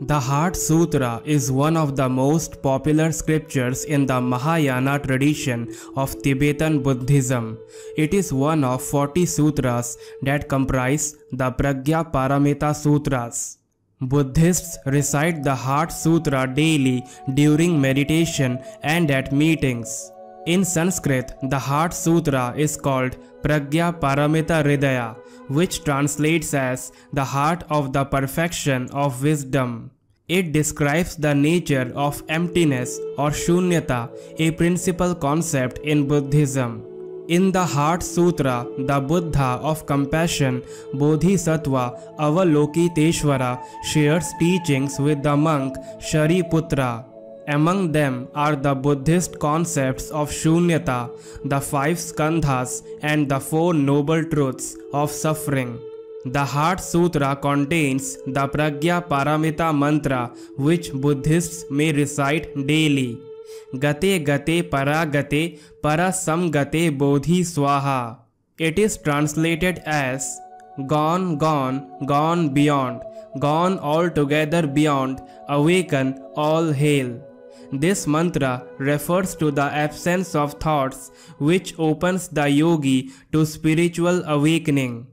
The Heart Sutra is one of the most popular scriptures in the Mahayana tradition of Tibetan Buddhism. It is one of 40 sutras that comprise the Pragya Paramita Sutras. Buddhists recite the Heart Sutra daily during meditation and at meetings. In Sanskrit the heart Sutra is called Prajna Paramita Hridaya which translates as the heart of the perfection of wisdom it describes the nature of emptiness or shunyata a principal concept in Buddhism in the heart Sutra the Buddha of compassion Bodhisattva Avalokiteshvara shares teachings with the monk Shariputra Among them are the Buddhist concepts of Shunyata, the five skandhas, and the four noble truths of suffering. The Heart Sutra contains the Pragya Paramita mantra which Buddhists may recite daily. Gate Gate Paragate Parasamgate Bodhi Swaha. It is translated as Gone, gone, gone beyond, gone altogether beyond, awaken, all hail. This mantra refers to the absence of thoughts which opens the yogi to spiritual awakening.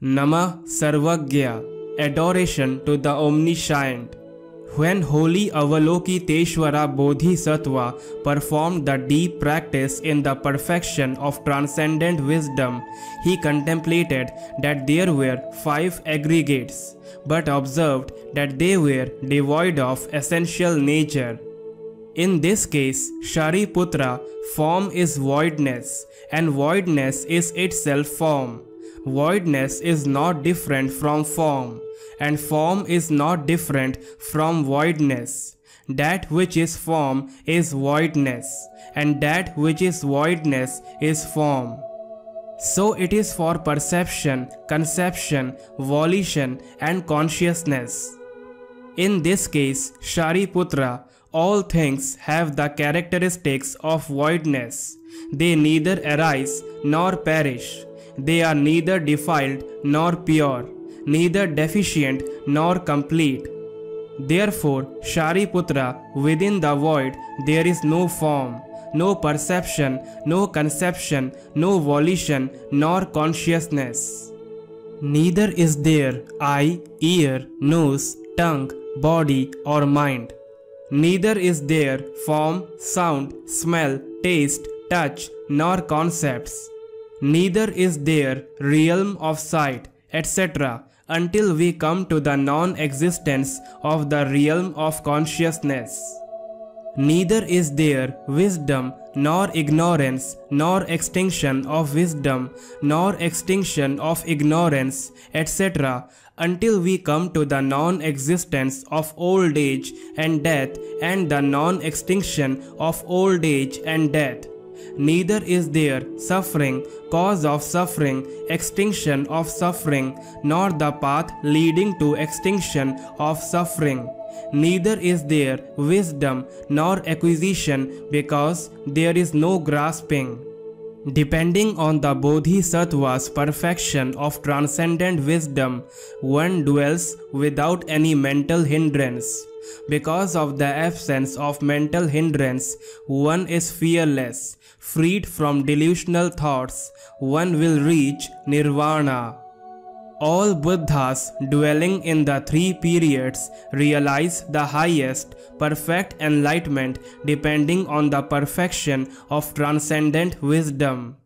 Nama Sarvagya, adoration to the omniscient. When holy Avalokiteshvara Bodhisattva performed the deep practice in the perfection of transcendent wisdom, he contemplated that there were five aggregates, but observed that they were devoid of essential nature. In this case, Shariputra, form is voidness, and voidness is itself form. Voidness is not different from form, and form is not different from voidness. That which is form is voidness, and that which is voidness is form. So it is for perception, conception, volition, and consciousness. In this case, Shariputra, all things have the characteristics of voidness. They neither arise nor perish. They are neither defiled nor pure, neither deficient nor complete. Therefore, Shariputra, within the void there is no form, no perception, no conception, no volition, nor consciousness. Neither is there eye, ear, nose, tongue, body, or mind. Neither is there form, sound, smell, taste, touch, nor concepts. Neither is there realm of sight, etc., until we come to the non existence of the realm of consciousness. Neither is there wisdom, nor ignorance, nor extinction of wisdom, nor extinction of ignorance, etc., until we come to the non existence of old age and death and the non extinction of old age and death. Neither is there suffering, cause of suffering, extinction of suffering, nor the path leading to extinction of suffering. Neither is there wisdom nor acquisition because there is no grasping. Depending on the Bodhisattva's perfection of transcendent wisdom, one dwells without any mental hindrance. Because of the absence of mental hindrance, one is fearless, freed from delusional thoughts, one will reach nirvana. All Buddhas dwelling in the three periods realize the highest, perfect enlightenment depending on the perfection of transcendent wisdom.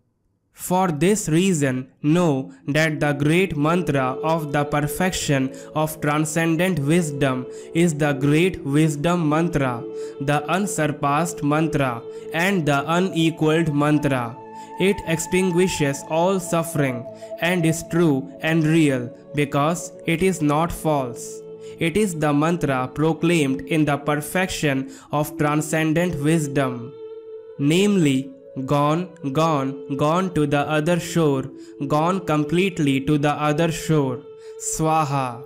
For this reason, know that the great mantra of the perfection of transcendent wisdom is the great wisdom mantra, the unsurpassed mantra, and the unequaled mantra. It extinguishes all suffering and is true and real because it is not false. It is the mantra proclaimed in the perfection of transcendent wisdom. Namely, Gone, gone, gone to the other shore, gone completely to the other shore. Swaha.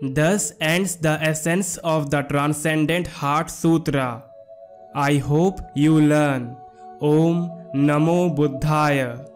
Thus ends the essence of the Transcendent Heart Sutra. I hope you learn. Om Namo Buddhaya.